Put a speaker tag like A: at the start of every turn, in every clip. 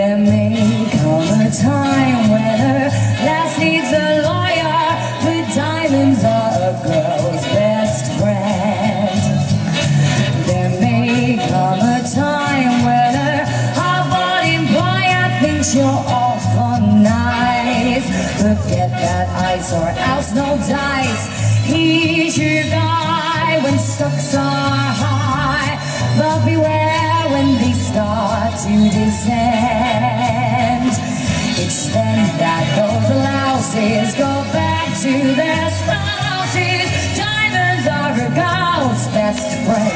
A: There may come a time when her last needs a lawyer, but diamonds are a girl's best friend. There may come a time when her hard-body employer thinks you're awful nice. Forget that ice or else no dice. He's your guy louses go back to their spouses. Diamonds are a girl's best friend.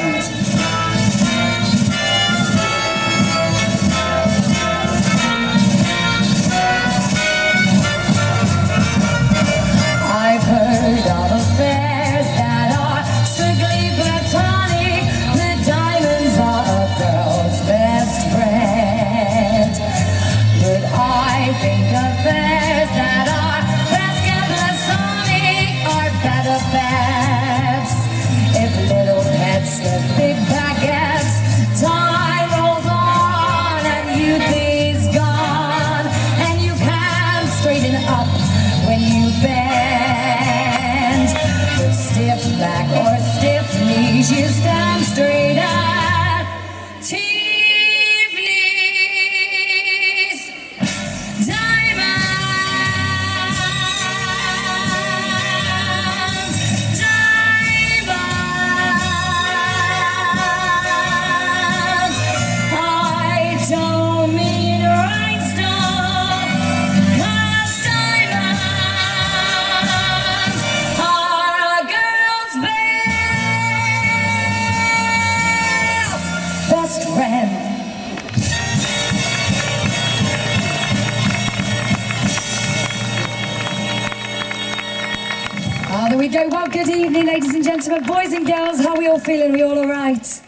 A: And boys and girls. How we all feeling? Are we all all right?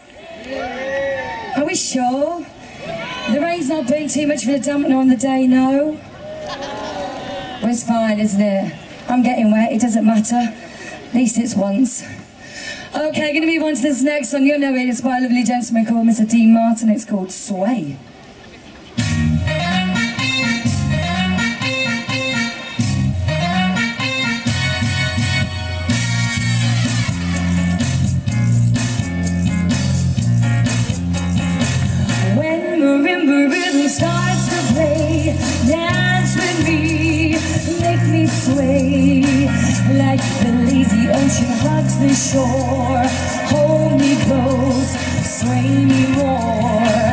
A: Are we sure? The rain's not putting too much of a dampener on the day, no? Well, it's fine, isn't it? I'm getting wet, it doesn't matter. At least it's once. Okay, going to move on to this next song. You'll know it. It's by a lovely gentleman called Mr. Dean Martin. It's called Sway. Sway. Like the lazy ocean hugs the shore, hold me close, sway me more.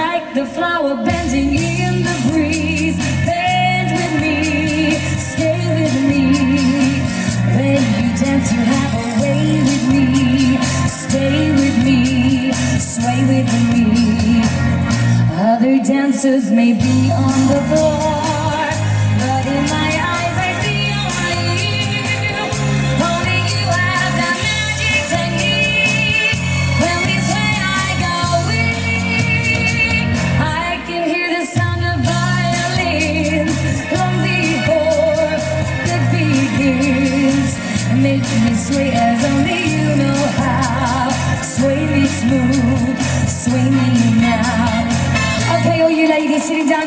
A: Like the flower bending in the breeze, bend with me, stay with me. When you dance, you have a way with me, stay with me, sway with me. Other dancers may be on the floor,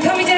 A: sitting down,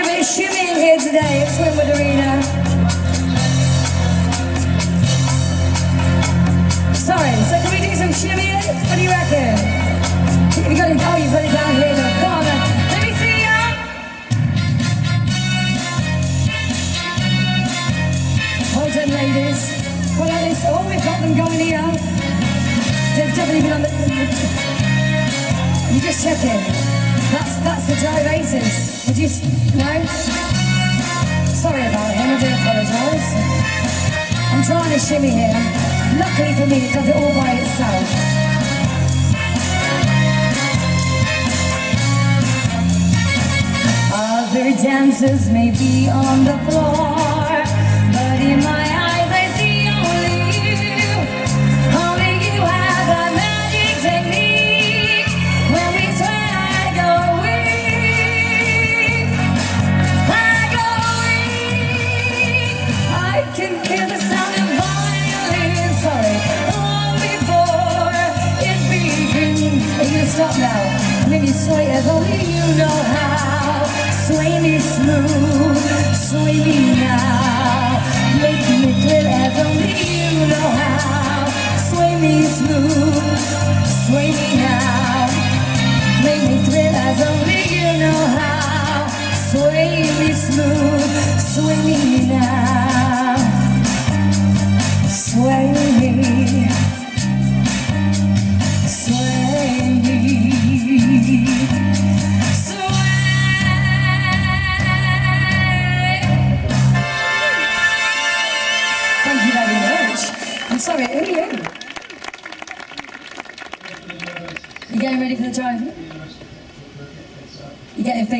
A: chances may be on the floor,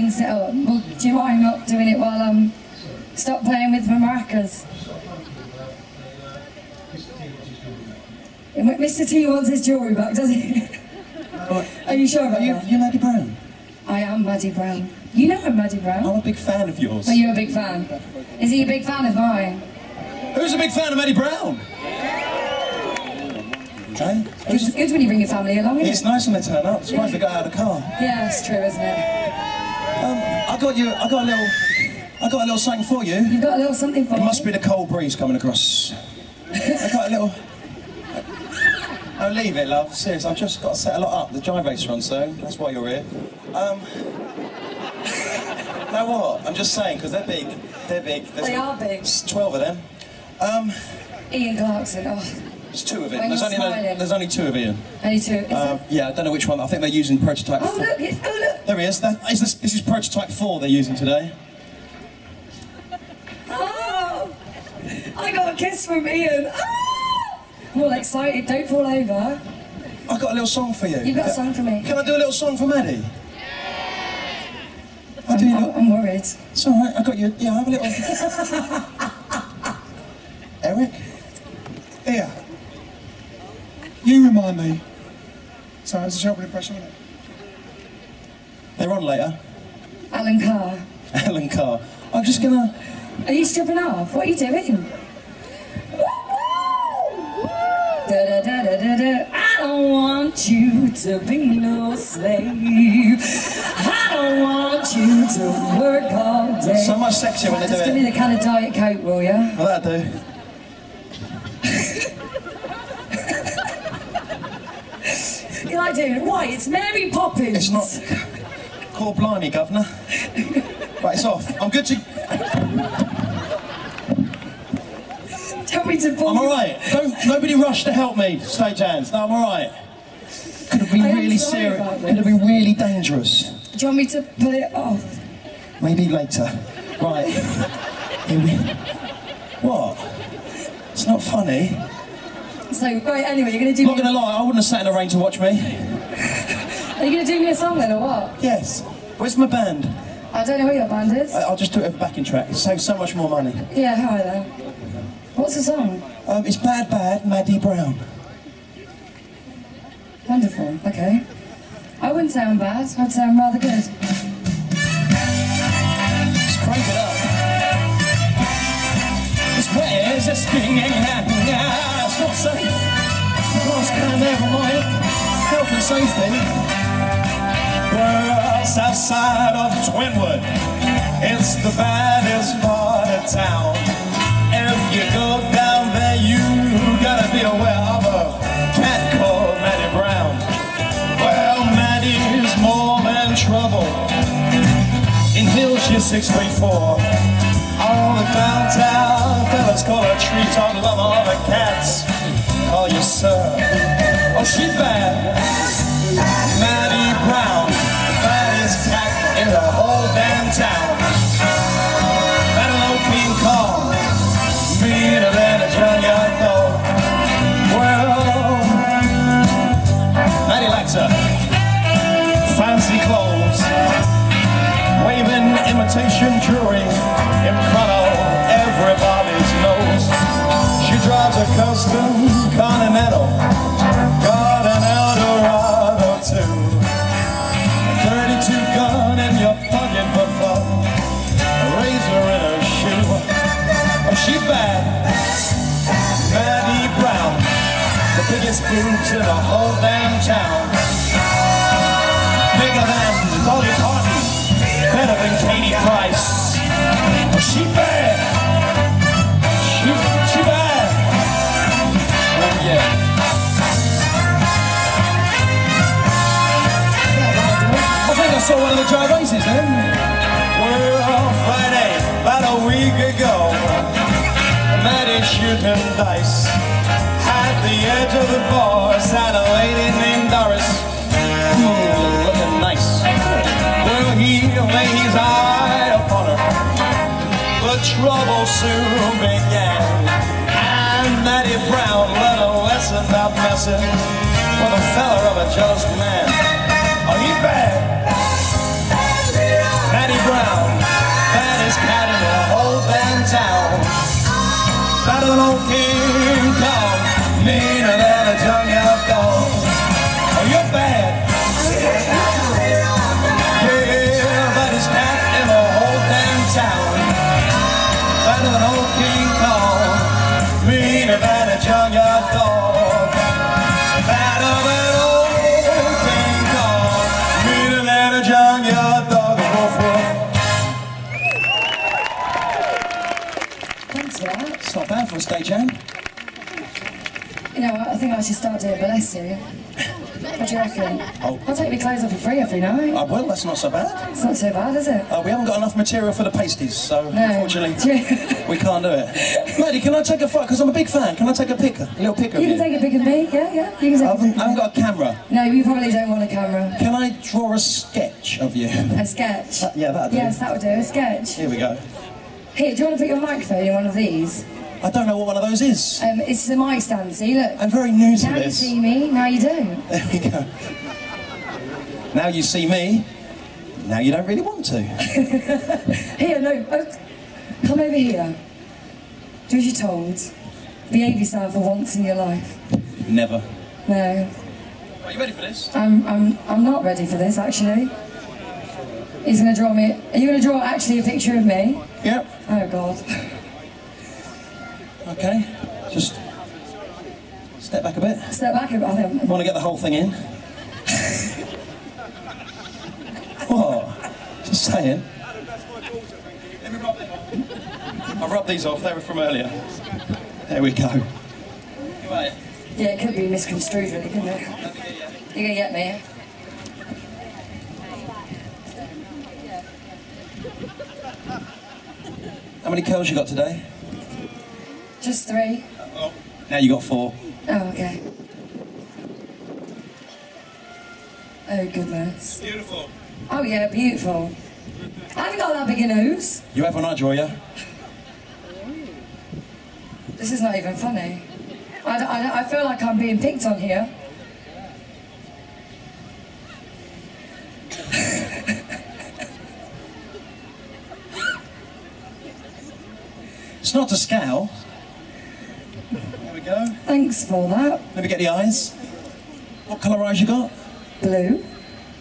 A: things set up? Well, do you mind not doing it while I'm stop playing with my markers? Mr. T wants his jewellery back, does he? Are you sure about
B: You,
A: that?
B: you Maddie Brown.
A: I am Maddie Brown. You know I'm Maddie Brown.
B: I'm a big fan of yours.
A: Are you a big fan? Is he a big fan of mine?
B: Who's a big fan of Maddie Brown? Okay.
A: It's good when you bring your family along,
B: It's
A: isn't it?
B: nice when they turn up. Surprised they got out of the car.
A: Yeah, it's true, isn't it?
B: Um, I got you. I got a little. I got a little something for you.
A: You've got a little something for
B: It
A: me.
B: must be the cold breeze coming across. I got a little. Oh, leave it, love. Seriously, I've just got to set a lot up. The drive race on, so that's why you're here. Um. Know what? I'm just saying because they're big. They're big. There's
A: They are big.
B: Twelve of them. Um,
A: Ian Clarkson. Oh,
B: there's two of it. There's only no, there's only two of Ian.
A: only two.
B: Um, yeah, I don't know which one. I think they're using prototype.
A: Oh
B: four.
A: look! Oh look!
B: There he is. That, is this, this is prototype four they're using today.
A: Oh! I got a kiss from Ian. Oh! I'm all excited. Don't fall over.
B: I've got a little song for you.
A: You've got a song for me.
B: Can I do a little song for Maddie? I do.
A: I'm,
B: you
A: I'm, I'm worried.
B: It's all right. I got you. Yeah, I have a little. Eric.
C: Here. You remind me. Sorry, it's a sharp impression, isn't it?
B: They're on later.
A: Alan Carr.
B: Alan Carr. I'm just gonna.
A: Are you stripping off? What are you doing? Da, da, da, da, da, da. I don't want you to be no slave. I don't want you to work all day.
B: So much sexier when they
A: Just
B: do
A: give me the kind of diet coke, will you?
B: Well, that'll do.
A: Like? Why? It's Mary Poppins.
B: It's not. Call blimey, governor. Right, it's off. I'm good to.
A: Tell me to pull
B: I'm all right. Don't. Nobody rush to help me. Stage hands. No, I'm all right. Could have been
A: I
B: really serious. Could have been really dangerous.
A: Do you want me to pull it off?
B: Maybe later. Right. Here we... What? It's not funny.
A: So, right, anyway, you're going to do
B: not gonna lie, I wouldn't have sat in the rain to watch me.
A: Are you going to do me a song then, or what?
B: Yes. Where's my band?
A: I don't know what your band is.
B: I- I'll just do it as a backing track. It saves so much more money.
A: Yeah, hi then. What's the song?
B: Um, it's Bad Bad, Maddie Brown.
A: Wonderful, okay. I wouldn't say I'm bad, I'd say I'm rather good.
B: Just crank it up. It's where's a stinging It's not safe. Cross can never mind. Health and safety. We're south of Twinwood. It's the baddest part of town. If you go down there, you gotta be aware of a cat called Maddie Brown. Well, Maddie's more than trouble. In Hill, she's six feet four. All the downtown fellas call her treetop lover of the cats. She's bad. Maddie Brown, baddest cat in the whole damn town. Penelope called me meaner than a drown dog. Well, Maddie likes her fancy clothes, waving imitation jewelry in front of everybody's nose. She
D: drives a custom Continental. One of the gyraces then.
B: Well, Friday, about a week ago, Maddie shooting dice. At the edge of the bar sat a lady named Doris. Hmm, looking nice. Well, he laid his eye upon her. But trouble soon began. And Maddie Brown learned a lesson about messing with a fella of a jealous man. Oh, he bad. Old
A: think I should start doing burlesque. What do you reckon?
D: Oh.
A: I'll take my clothes off for free every night.
D: Oh, well, that's not so bad.
A: It's not so bad, is it?
D: Uh, we haven't got enough material for the pasties, so
A: No.
D: unfortunately we can't do it. Lady, can I take a photo? Because I'm a big fan. Can I take a pic? A little pic of you?
A: can take a pic of me, yeah, yeah. You can
D: I
A: take a
D: haven't,
A: pic.
D: I haven't got a camera.
A: No, you probably don't want a camera.
D: Can I draw a sketch of you?
A: A sketch.
D: yeah, that'll do.
A: Yes, that would do. A sketch.
D: Here we go.
A: Here, do you want to put your microphone in one of these?
D: I don't know what one of those is.
A: Um, it's the mic stand. See, look.
D: I'm very new to
A: Now you
D: this.
A: see me. Now you don't.
D: There we go. Now you see me. Now you don't really want to.
A: Here, no. Oh, come over here. Do as you're told. Behave yourself for once in your life.
D: Never.
A: No,
D: Are you ready for this?
A: I'm, I'm, I'm not ready for this actually. He's gonna draw me. Are you gonna draw actually a picture of me?
D: Yep.
A: Oh God.
D: Okay. Just step back a bit.
A: Step back a bit. I think-
D: Want to get the whole thing in? what? Just saying. I've rubbed these off, they were from earlier. There we go. Right.
A: Yeah, it could be misconstrued, really, couldn't it? You're gonna get me.
D: How many curls you got today?
A: Just three.
D: Now you got four.
A: Oh, okay. Oh goodness.
B: Beautiful.
A: Oh yeah, beautiful. I haven't got that big a nose.
D: You have when I draw you?
A: This is not even funny. I, I, I feel like I'm being picked on here.
D: It's not a scale. There we go.
A: Thanks for that.
D: Let me get the eyes. What colour eyes you got?
A: Blue.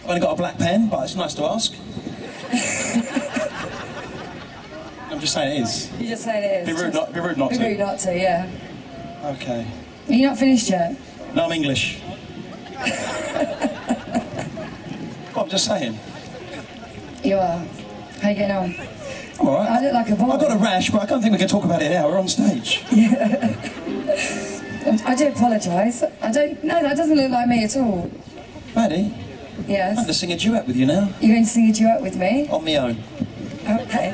D: I've only got a black pen, but it's nice to ask. I'm just saying it is.
A: You just saying it is.
D: Be rude not- be rude not
A: Be
D: to.
A: rude not to, yeah.
D: Okay.
A: Are you not finished yet?
D: No, I'm English. Well, I'm just saying.
A: You are. How you getting on?
D: I'm alright.
A: I look like a boy.
D: I've got a rash, but I can't think we can talk about it now. We're on stage.
A: I do apologise. I don't. No, that doesn't look like me at all.
D: Maddie, Yes. I'm going to sing a duet with you now.
A: You're going to sing a duet with me?
D: On my own.
A: Okay.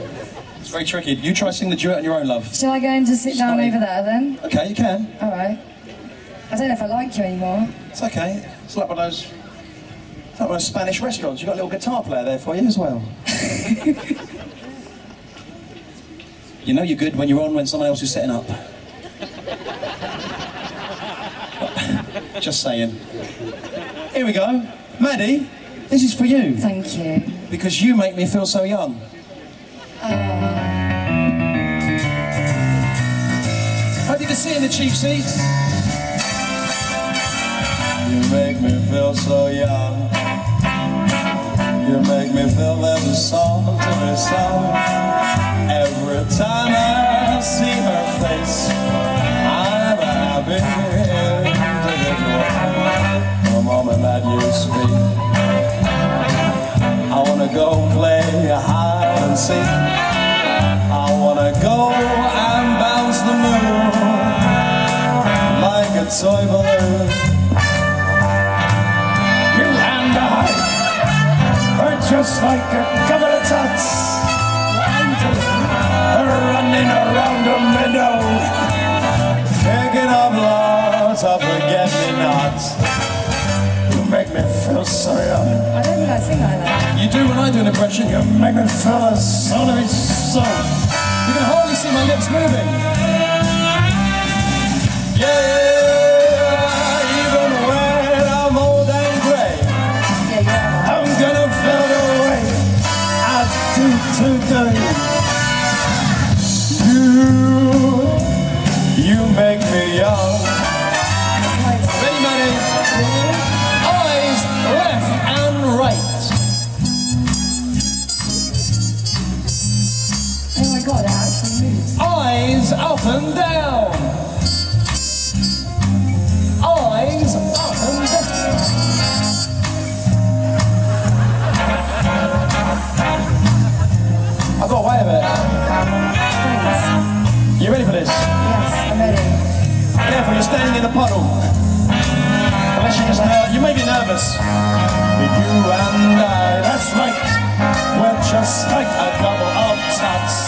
D: It's very tricky. You try sing the duet on your own, love.
A: Shall I go and just sit down over there then?
D: Okay, you can.
A: All right. I don't know if I like you anymore.
D: It's okay. It's like one of those, it's like one of those Spanish restaurants. You've got a little guitar player there for you as well. you know you're good when you're on when someone else is setting up. Just saying. Here we go. Maddie, this is for you.
A: Thank you.
D: Because you make me feel so young. Uh. Hope you can see in the cheap seats.
B: You make me feel so young. You make me feel there's a song to be sung. Every time I see her face, I'm happy moment that you speak. I wanna go play hide and seek. I wanna go and bounce the moon like a toy balloon.
E: You and I are just like a couple of tots running around a meadow,
B: picking up lots of forget-me-nots.
E: Me feel so young.
A: I don't think I sing like that.
B: You do when I do an impression.
E: You make me feel of each soul.
B: You can hardly see my lips moving. Yeah, puddle. Unless you just know, you may be nervous. But you and I, that's right. We're just like a couple of tots.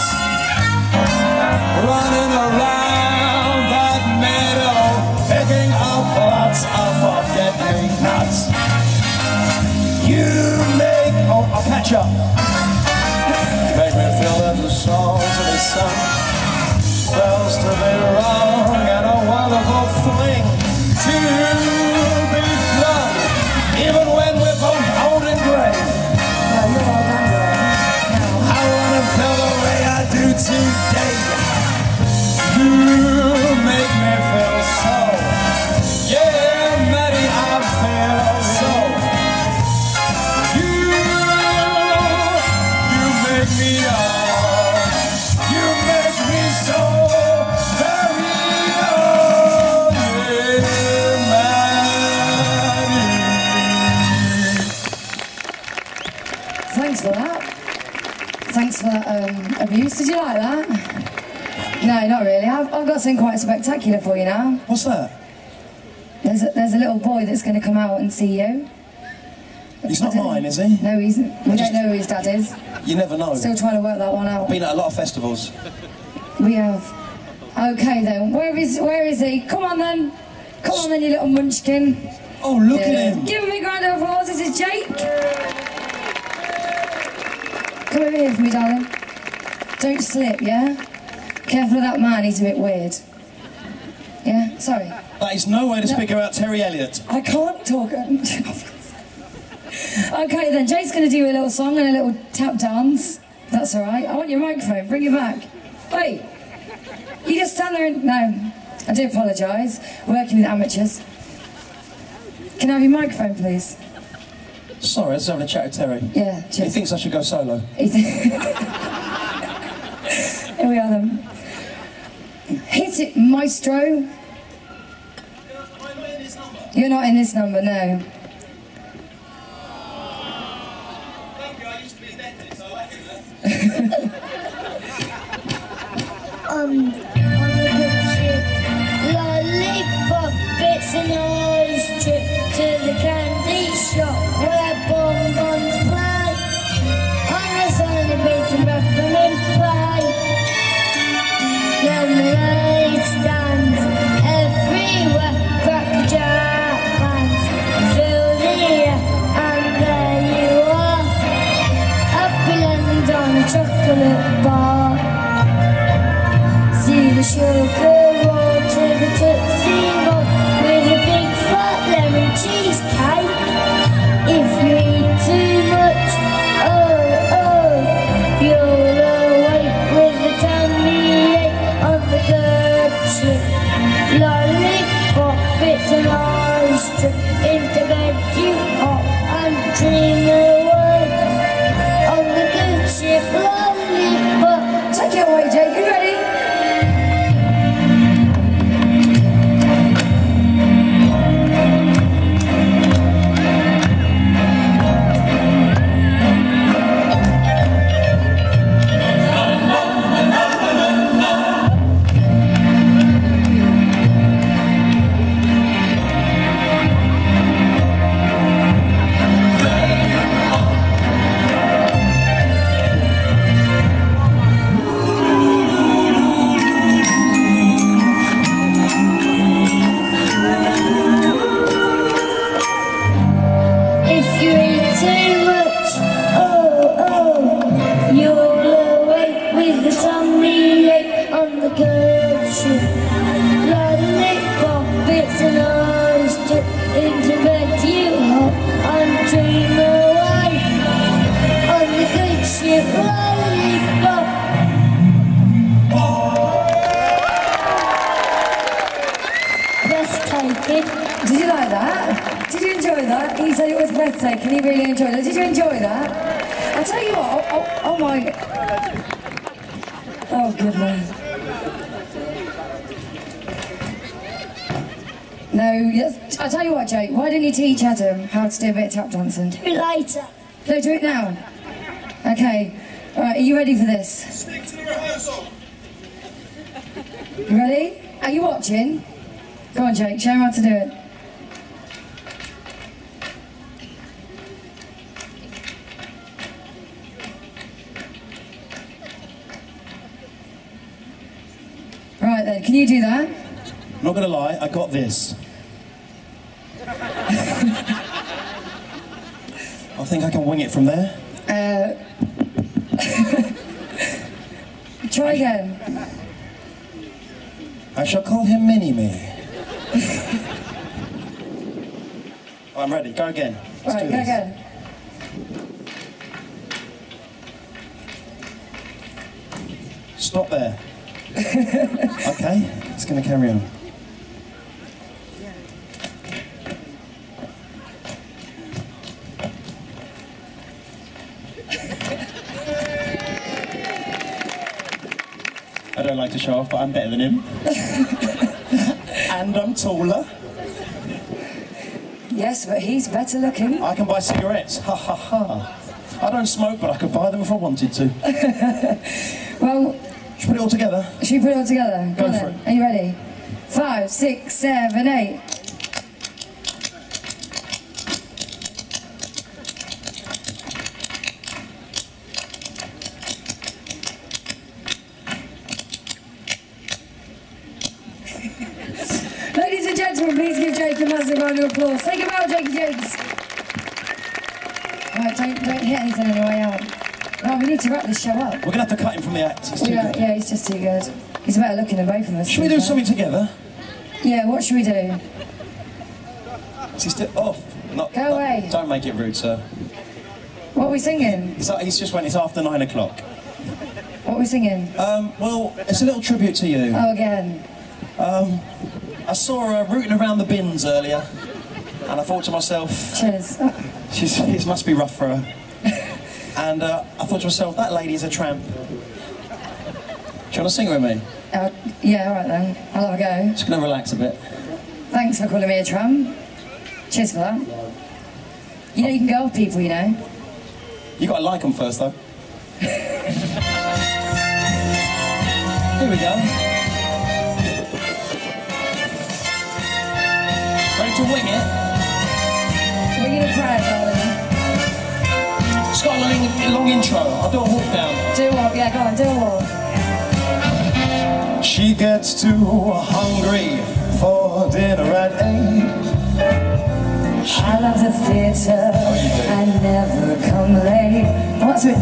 B: That
A: um, abuse. Did you like that? No, not really. I've, I've got something quite spectacular for you now.
B: What's that?
A: There's a, there's a little boy that's going to come out and see you.
B: He's not mine, is he?
A: No, he's. We don't know who his dad is.
B: You never know.
A: Still trying to work that one out.
B: Been at a lot of festivals.
A: We have. Okay then. Where is Where is he? Come on then. Come on then, you little munchkin.
B: Oh, look
A: Yeah.
B: at him.
A: Give him a round of applause. This is Jake. Come over here for me, darling. Don't slip, yeah? Careful of that man. He's a bit weird. Yeah. Sorry.
B: That is no way to speak about Terry Elliott.
A: I can't talk. okay then. Jake's going to do a little song and a little tap dance. That's all right. I want your microphone. Bring it back. Wait. You just stand there and no. I do apologise. Working with amateurs. Can I have your microphone, please?
B: Sorry, I was having a chat with Terry.
A: Yeah,
B: He thinks I should go solo.
A: Here we are then. Hit it, maestro. You're not in this number, no. Breathtaking. He really enjoyed it. Did you enjoy that? I'll tell you what. Oh, oh, oh my. Oh goodness. No, yes. I'll tell you what, Jake. Why didn't you teach Adam um, how to do a bit of tap dancing?
F: Do it later.
A: No, do it now. Okay. All right. Are you ready for this?
G: Stick to the rehearsal.
A: You ready? Are you watching? Go on, Jake. Show him how to do it. Right then, can you do that?
B: Not gonna lie, I got this. I think I can wing it from there.
A: Uh, try again.
B: I shall call him Mini Me. I'm ready. Go again. Let's
A: Right,
B: do
A: go again.
B: Stop there. Okay, it's going to carry on. I don't like to show off, but I'm better than him. and I'm taller.
A: Yes, but he's better looking.
B: I can buy cigarettes. Ha ha ha. I don't smoke, but I could buy them if I wanted to.
A: Well,
B: Should we put it all together?
A: should we put it all together?
B: Go
A: on
B: for it.
A: Are you ready? Five, six, seven, eight. Ladies and gentlemen, please give Jake a massive round of applause. Say goodbye, Jake Jakes. Right, don't, don't hit anything on your way out. No, we need to wrap this show up.
B: We're going to have to cut him from the act. It's too
A: Yeah,
B: good.
A: yeah, he's just too good. He's better looking than both of us.
B: Should we do something together?
A: Yeah, what should we do?
B: Is still off? Not,
A: Go
B: not-
A: away.
B: Don't make it rude, sir.
A: What are we singing?
B: He's just went, it's after nine o'clock.
A: What are we singing?
B: Um, well, it's a little tribute to you.
A: Oh, again.
B: Um, I saw her rooting around the bins earlier, and I thought to myself,
A: Cheers.
B: She's, it must be rough for her. And uh, I thought to myself, that lady is a tramp. Do you want to sing with me?
A: Uh, yeah, all right then. I'll have a go.
B: Just going to relax a bit.
A: Thanks for calling me a tramp. Cheers for that. You know you can go with people, you know.
B: you got to like them first, though. Here we go. Ready to wing it?
A: What are you gonna darling?
B: Got a long, long intro. I'll do a walk down.
A: Do a walk, yeah, go on, do a walk.
G: She gets too hungry for dinner at eight.
A: I love the theatre, oh, I never come late. Oh, that's a bit.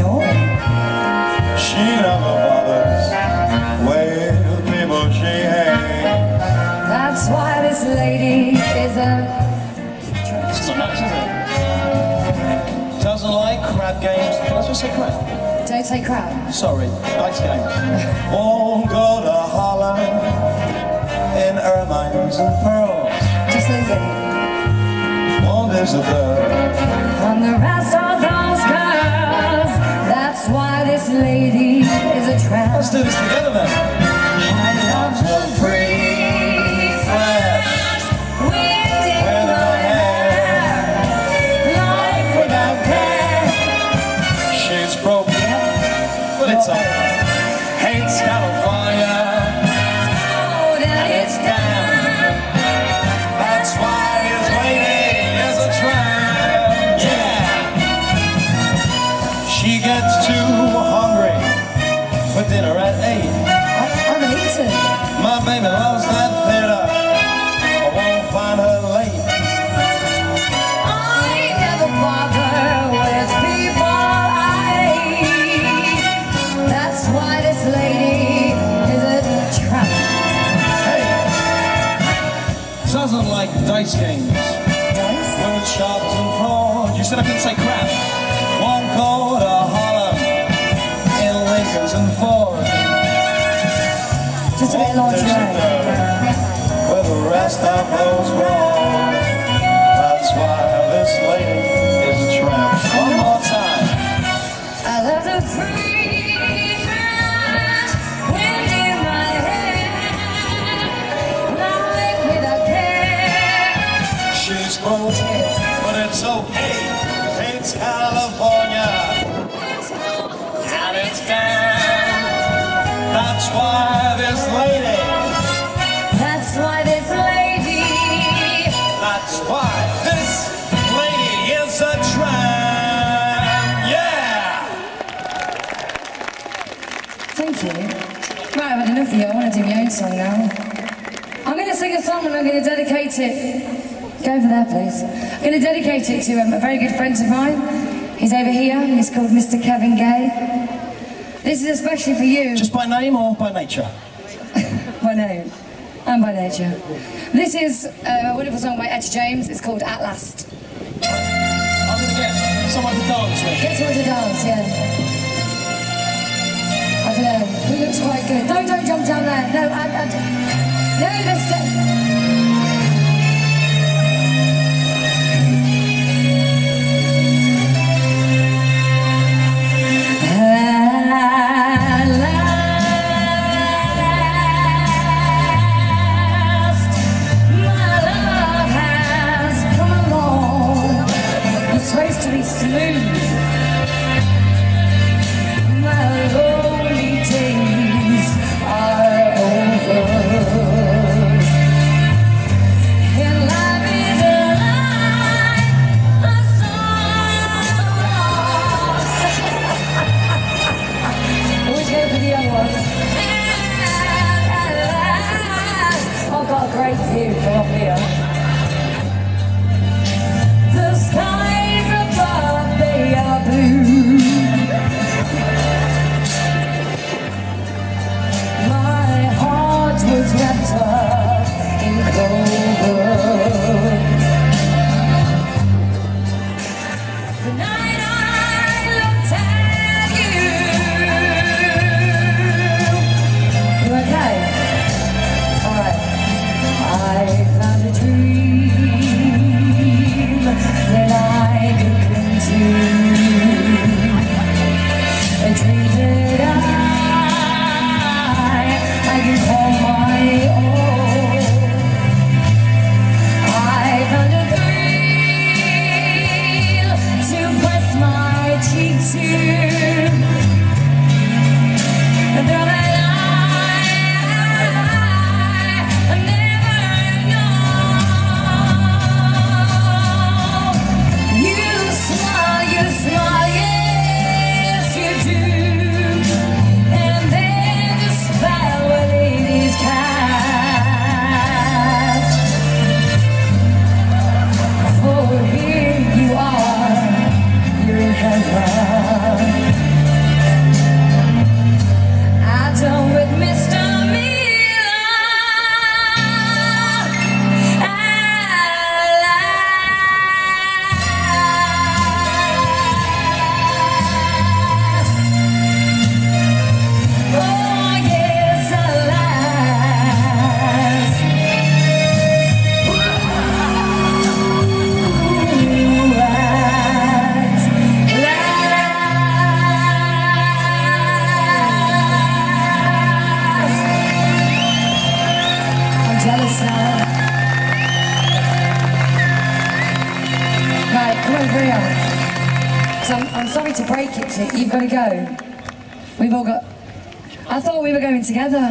G: She never bothers with people she hates.
A: That's why this lady is a...
B: I say crab?
A: Don't say crap.
B: Sorry, dice games.
G: Won't go to Harlem in ermines and pearls.
A: Just leave it.
G: Won't her.
A: And the rest of those girls, that's why this lady is a tramp.
B: Let's do this together then.
A: I'm going to dedicate it. Go over there, please. I'm going to dedicate it to um, a very good friend of mine. He's over here. He's called Mr. Kevin Gay. This is especially for you.
D: Just by name or by nature?
A: by name. And by nature. This is uh, a wonderful song by Etta James. It's called At Last.
D: I'm going to get someone to dance with.
A: Get someone to dance, yeah. I don't know. Looks quite good. No, don't jump down there. No, and, and, no, let's together.